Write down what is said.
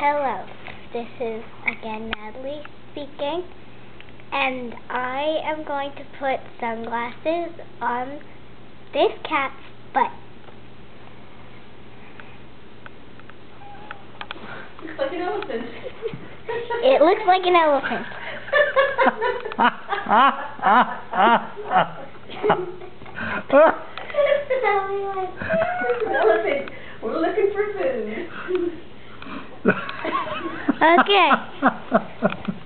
Hello, this is again Natalie speaking, and I am going to put sunglasses on this cat's butt. Looks like an elephant. It looks like an elephant. elephant. We're looking for food. Okay.